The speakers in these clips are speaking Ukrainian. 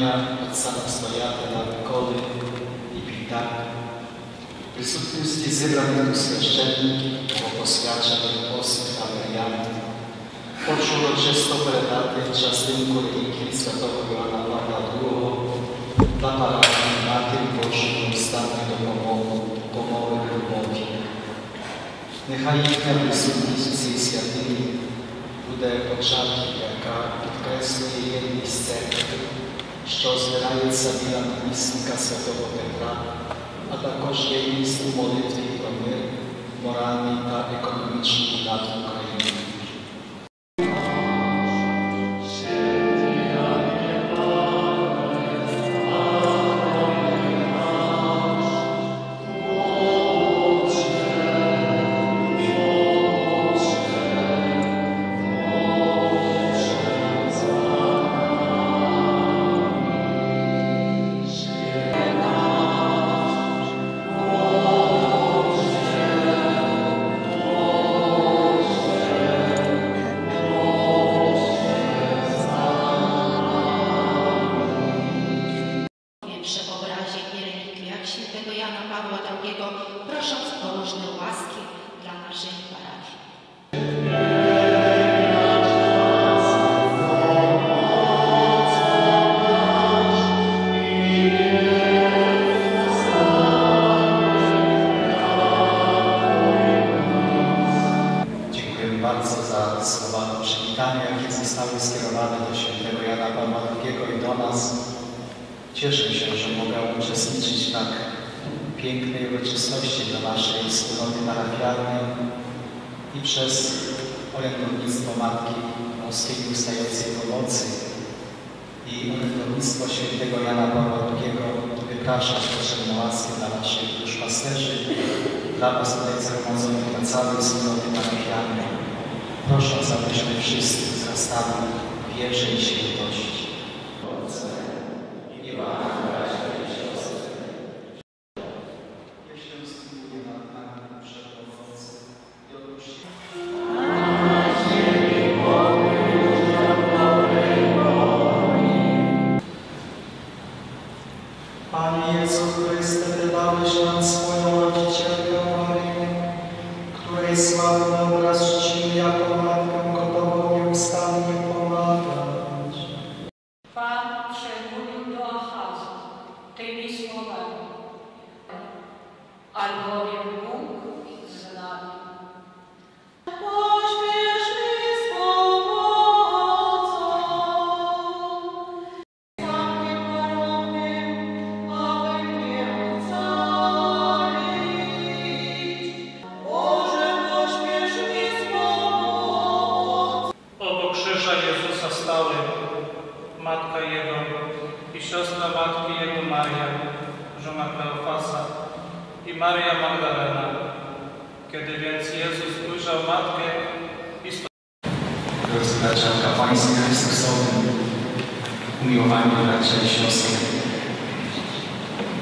Кохання Отця Настоятеля Миколи і Підак, присутності зібраних тут священників, посвячених осіб та мирян, хочу урочисто передати частинку реліквії святого Іоанна Павла II для парафії Матері Божої невстанної допомоги, помови любові. Нехай їхня присутність у цій святині буде початком, яка підкреслює єдність церкви, що збирається біля намісника святого Петра, а також єдність у молитві про мир, моральний та економічний над Parafialnej i przez orędownictwo Matki Boskiej Ustającej Pomocy i orędownictwo świętego Jana Pawła II wypraszać potrzebne łaski dla naszych duszpasterzy, dla Was tutaj zgromadzonych na całej wspólnoty parafialnej, prosząc, abyśmy wszyscy wzrastali w wierze i świętości. Maryję, której sławny obraz matka Jego i siostra matki Jego Maria, żona Kleofasa i Maria Magdalena. Kiedy więc Jezus ujrzał matkę i Drodzy bracia w kapłaństwie Chrystusowym, umiłowani bracia i siostry,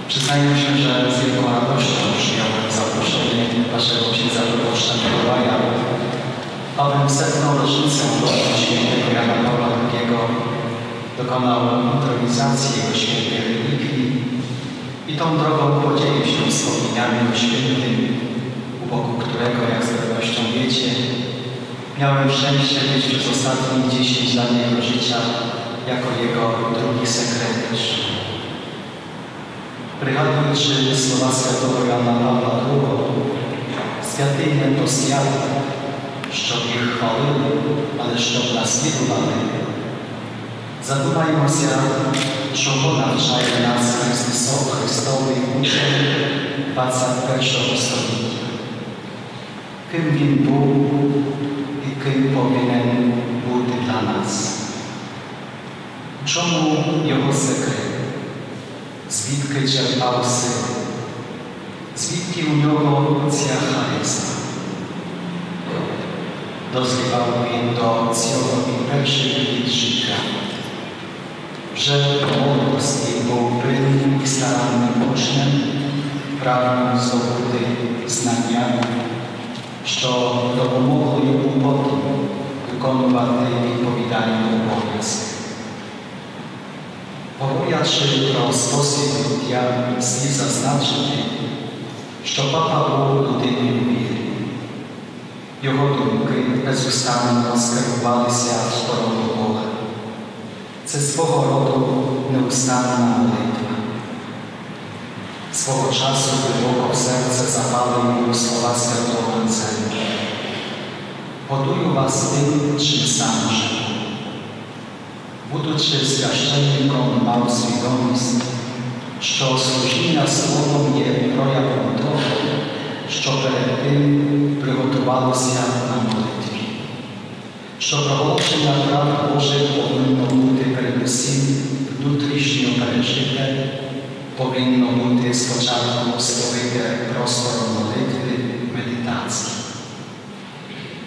przyznaję się, że z wielką radością przyjąłem zaproszenie Waszego księdza proboszcza Mikołaja, abym setną rocznicę świętego Jana Pawła II dokonał intronizacji jego świętej relikwi i tą drogą podzielił się wspomnieniami o świętym, u boku którego, jak z pewnością wiecie, miałem szczęście być przez ostatnich 10 lat jego życia jako jego drugi sekretarz. Prychadniczy słowa świętego Jana Pawła II Święty nie to świat, szczot ich chwały, ale szczot nas nie наслідували. Задумаймося, чого навчає нас Христосов, Христовий учень 21 століття. Ким він був і ким повинен бути для нас. Чому його секрет? Звідки черпав сили? Звідки у нього ця харизма? Dozrywał він до цього і перших життя. В молодості був пильним і старанним учнем, прагнув здобути знання, що допомогло йому потім виконувати відповідальні обов'язки. Говорячи про спосіб буття, слід зазначити, що папа був людиною віри. Його думки безустанно скерувалися в сторону Бога. Це свого роду неустанна молитва. Свого часу глибоко в серце запали йому слова святого Анзеля. Годую вас тим, чим сам живу. Будучи священником, мав свідомість, що служіння словом є проявом того, що перед тим приготувалося на молитві, що проголошення прав Божих повинно бути передусім внутрішньо пережите, повинно бути спочатку сповите простором молитви, медитації.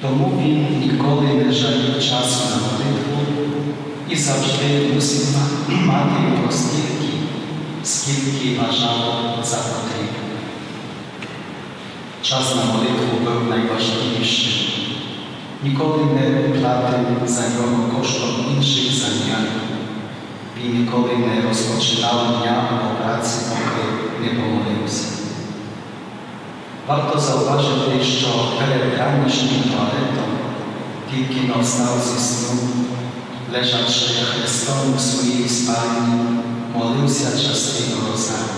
Тому він ніколи не жалів часу на молитву і завжди мусив мати його стільки, скільки вважав за потрібне. Час на молитву був найважливішим. Ніколи не платив за нього коштом інших занять. Він ніколи не розпочинав дня або праці, поки не помолився. Варто зауважити, що перед ранішнім туалетом тільки но встав зі сну, лежачи Христом у своїй спальні, молився частину розару.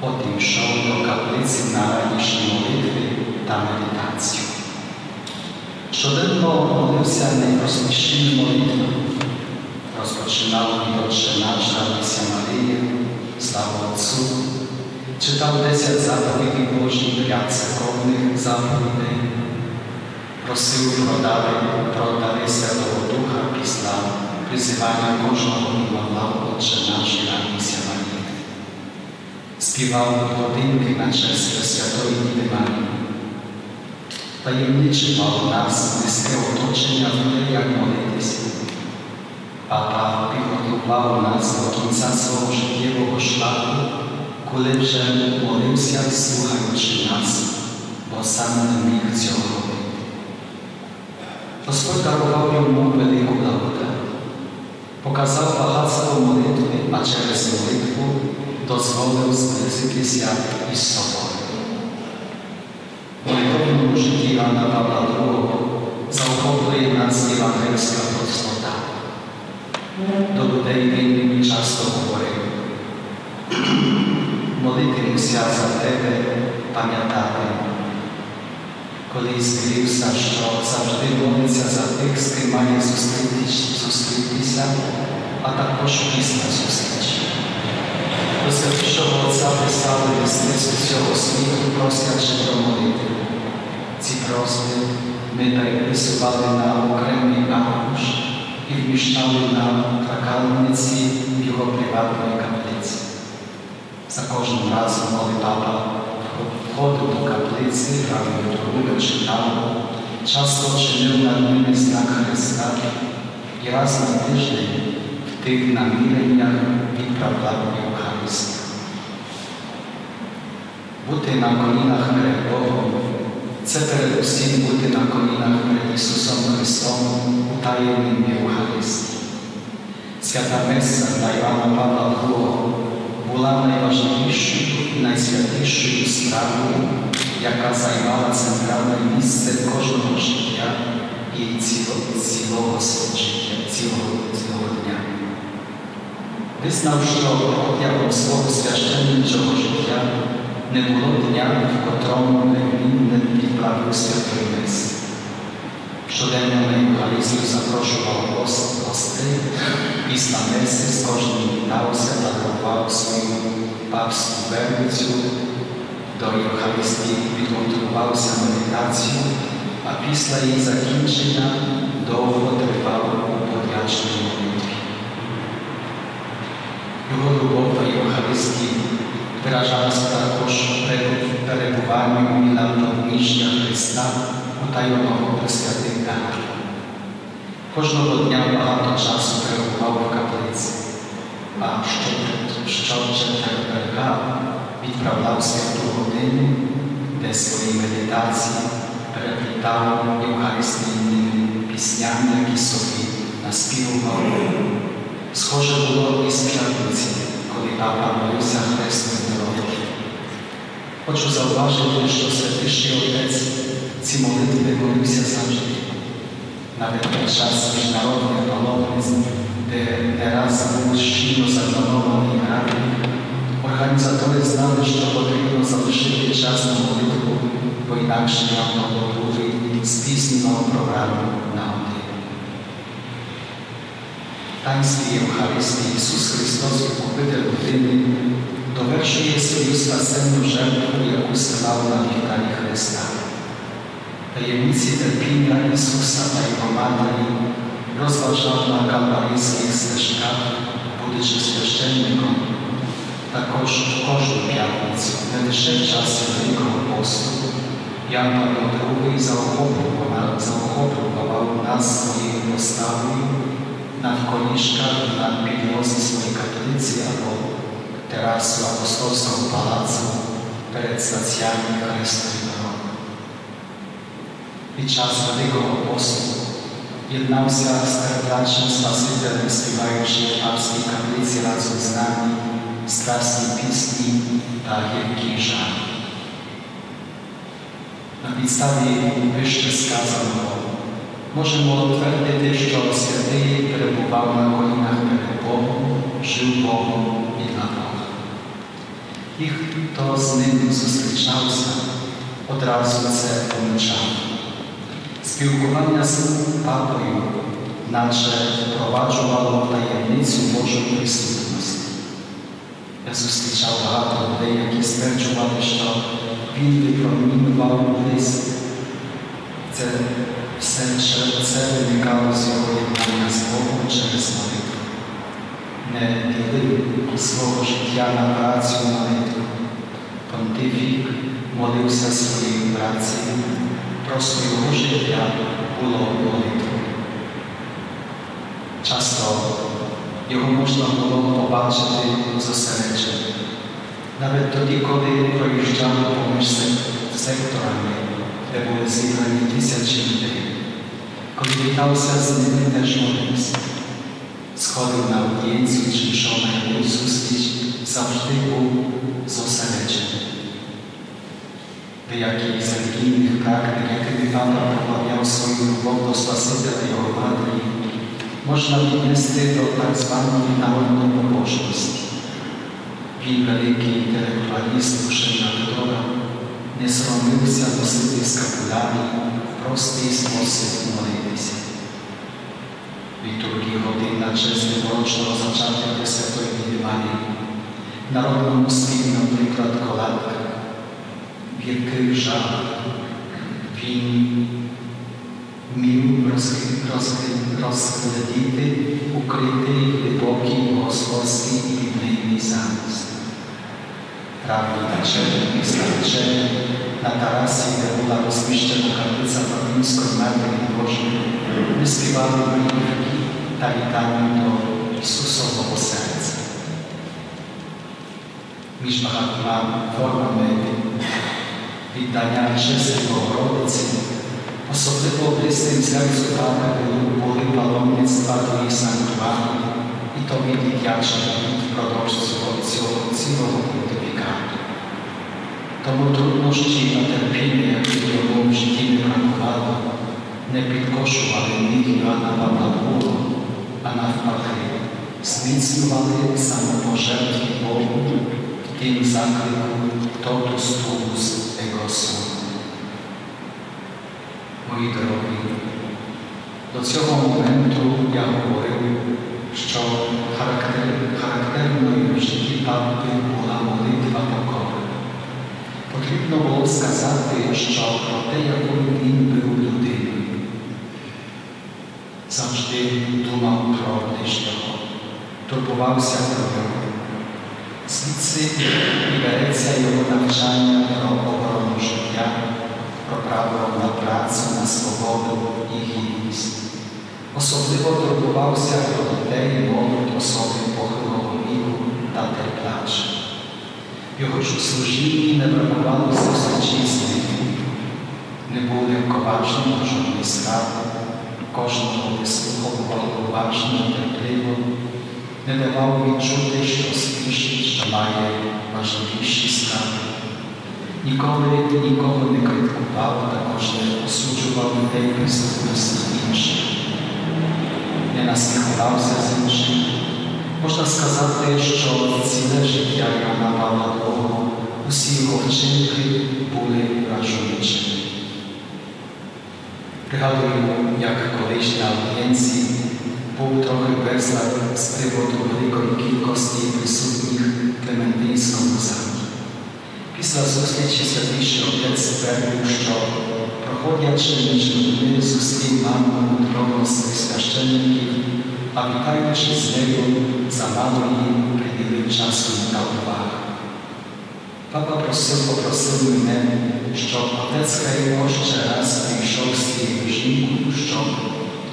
Потім йшов до каплиці на ранішні молитви та медитацію. Щоденно молився найпростішими молитвами. Розпочинав від Отче наш, радуйся Марія, слава Отцу, читав десять заповідей Божих ряд церковних заповідей, просив про дари, про дари Святого Духа після призивання кожного імала Отче наш, радуйся Марія. Співав годинки на честь Діви Марії. Таємничував нас близьке оточення в як молитися. Папа підготував нас до кінця свого життєвого шляху, коли вже молився, слухаючи нас, бо сам не міг цього робити. Господь дарував йому велику благодать, показав багатство молитви, а через молитву дозволив зблизитися із собою. В молитовному житті Івана Павла II заохоплює нас євангельська простота. Людей він часто говорив, молитимуся за тебе, пам'ятати. Коли згрівся, що завжди молиться за тих, з ким має зустрітися, а також після зустрічі. До святішого Отця писали з усього світу, просячи про молитву. Ці просьби ми переписували на окремий аркуш і вміщали на тракальниці в його приватної каплиці. За кожним разом, коли папа входив до каплиці, грав трубу читав, часто чинив над ними знак Христа і раз на тиждень в тих наміреннях відправляв Євхаристію. Бути на колінах перед Богом це передусім бути на колінах перед Ісусом Христом у таємнім Євхаристії. Свята Меса на Івана Павла II була найважливішою і найсвятішою справою, яка займала центральне місце кожного життя і цілого, цілого життя, цілого дня. Визнав, що протягом свого священничого життя не було дня, в котрому він не відправив святої Меси. Щоденно на Євхаристію запрошував гостей, після Меси з кожним вітався та дарував свою папську верницю, до Євхаристії підготувався медитацію, а після її закінчення довго тривав у подячній молитві. Його любов до Євхаристії wyrażalась також перебуванню у мілантовніжня Христа у tajemnowo святих дарах. Кожного дня багато часу перебував в каплиці, а щочетверга відправляв святу годину, де свої медитації переплітав євхаристійними піснями, які собі наспівував. Схоже було і з п'ятниці, коли папа молився хресною дорогою. hoću zauvažiti što svetiši otec ci molitve kojim se začeli. Navedne časa narodne polovnice, gde ne raz učinio zaplanovani radi. Organizatori znali što potrebno završiti čas na molitvu, bo inakše nam to poduži stisnuo programu nauke. Tajnski Euharisti Isus Hristos, ukupitelj u temi, No to wreszcie jest lista sennym żebru, jak ustalał na wiekanie Chrysta. Tajemnicy terpienia Jezusa Tajkomani rozważano na kalwaryjskich steczkach budyczy świeszczennikom, takoż kożu pianic, najwyższej czas wielkiego apostu, Jan Paweł II zaochopował nas swojej postawy na wkoniszkach na pieniądze swojej katolicy, prekrasu apostolskom palacu pred stacijami Hristovim Roma. I čas velikog poslu jednał się z prewracznym się śpiewajući papski kaplicy razem z nami strasni pismi Darie Kirza. Na podstawie wyższe skazano Możemy otwierdzić, że święty przebywał na kolinach przed Bogiem, żył Bogiem i dla і хто з ним зустрічався, одразу це помічав. Спілкування з папою, наче впроваджувало таємницю Божої присутності. Я зустрічав багато людей, які стверджували, що він випромінював лист. Це все це виникало з його єднання з Богом через молитву. Не ділив свого життя на працю молитву. Понтифік молився своєю працею, просто його життя було молитвою. Часто його можна було побачити зосередженим. Навіть тоді, коли проїжджали поміж секторами, де були зібрані тисячі людей, коли вітався з ними, теж молився. Сходив на аудієнцію чи йшов на якусь зустріч, завжди був зосереджений. Деякі з релігійних практик, якими Папа проявляв свою любов до Спасителя Його Матері, можна віднести до так званої народної побожності. Він, великий інтелектуаліст душевна Тора, не соромився носити скапулярі в простий спосіб молитися. liturgii godzin naczesnych roczno oznaczanych Wysoką Marii, narodną musklinną przykład kolanka, wielki żal, win, mił rozkledity, ukryty i głęboki błogosławski i biblijny zamysł. Prawo naczelny jest na tarasie Debula rozmieszczono kaplicę łacińską Matki Bożej, wyspiewały modlitki talikami do Jezusowo serca. Mizbach ma formę witania czystej Bogorodicy, osobliwo w tym sercu Pana były palomnictwa do jej sanktuarii i to mieli wiatrze w proroczcu od Ciro Тому труднощі та терпіння, які в його житті не бракувало, не підкошували ніг Івана Павла а навпаки, зміцнювали самопожертві Богу в тим заклику «Totus tuus ego sum». Мої дорогі, до цього моменту я говорив, що характерною в житті папи була молитва. Потрібно було сказати, що про те, якою він був людиною, завжди думав про ближнього, турбувався про нього. Звідси і береться його навчання про оборону життя, про право на працю, на свободу і гідність. Особливо турбувався про дітей і особи Його служінні не бракувало зустрічі з. Не був легковажним жодної справи, кожного вислуховував уважно, терпливо, не давав відчути, що свідчить, що має важливіші справи. Ніколи нікого не критикував, також не осуджував людей присутності інших. Не насміхувався з інших. Можна сказати, що ціле життя Яна Павла II, усі його вчинки були вражуючими. Пригадуємо, як колись на аудієнції був трохи безлад з приводу великої кількості присутніх в Клементинському замку. Після зустрічі святіший отець ствердив, що проходячи між людьми зустрів маму одного з своїх священників, Pamiętajmy, że z niego za mało i czasu na uwagę. Papa prosił, poprosił mnie, że Otecka Miłoszcze raz w Większości Jeźników Szczop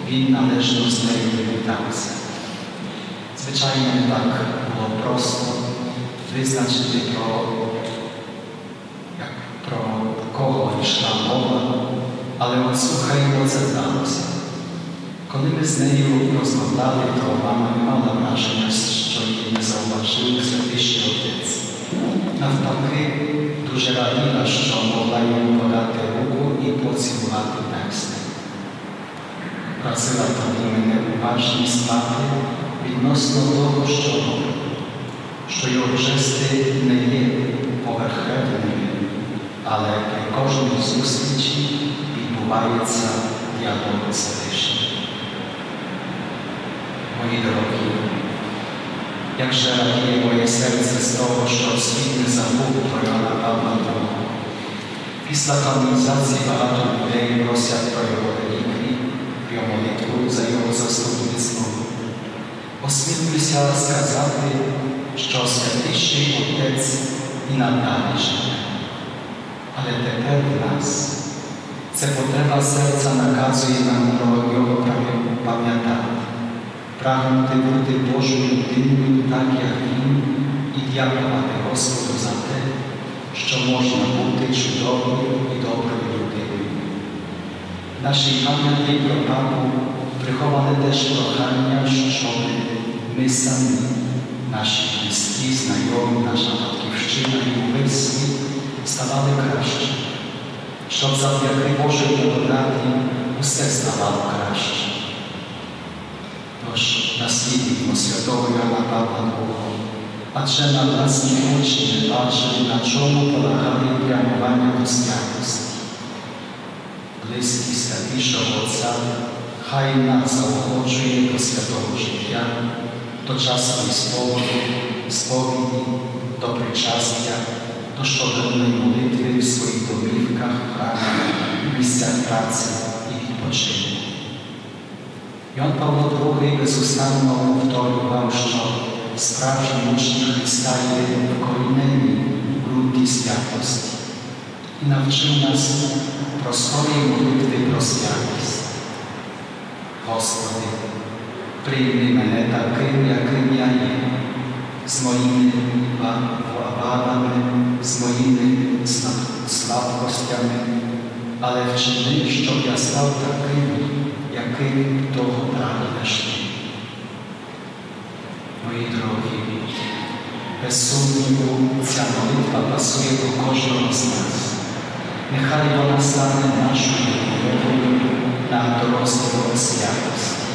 win należną z tej reputacji. Zwyczajnie tak było prosto wyznać gdy pro, jak pro kogoś szlamowa, ale on słuchaj moce dla nas Коли ми з нею розмовляли, то мама не мала враження, що її не зауважив святіший отець. Навпаки, дуже раділа, що могла йому подати руку і поцілувати персти. Просила тоді мене уважність мати відносно того, що робить, що його жести не є поверхневними, але при кожній зустрічі відбувається діалог з Вишнім. Дорогі, як же радіє моє серце з того, що світ не забув про Йоанна II. Після канонізації багато людей просять про його реліквії, про молитву за його заступництво. Осмілюся сказати, що святіший Отець і надалі живе. Але тепер в нас це потреба серця наказує нам про його пам'ятати прагнути бути Божою людиною, так як Він, і дякувати Господу за те, що можна бути чудовою і доброю людиною. В нашій пам'яті про папу приховане теж прохання, щоб ми самі, наші близькі, знайомі, наша батьківщина і увесь світ ставали краще, щоб завдяки Божій благодаті усе ставало краще. Наслідуємо святого Яна Павла II, адже на власні очі не бачили, на чому полагали прямування до святості. Близький святішого Отця хай нас заохочує до святого життя, до часної сповіді, сповіді, до причастя, до щоденної молитви Jan Paweł II bezustanną powtórzył wam, że sprawdzi uczni Chrysta jedynie kolejnymi ludzi światłosti i nauczył nas prostoje modlitwy prostiakost. Gospody, przyjmij mnie takim, jakim ja jestem, z moimi wadami, z moimi słabkościami, ale wczyny, żeby ja stał takim, яким того далі нашли. Мої дорогі, без сумніву ця молитва пасує до кожного з нас. Нехай вона стане нашою мовою на дорослого святості.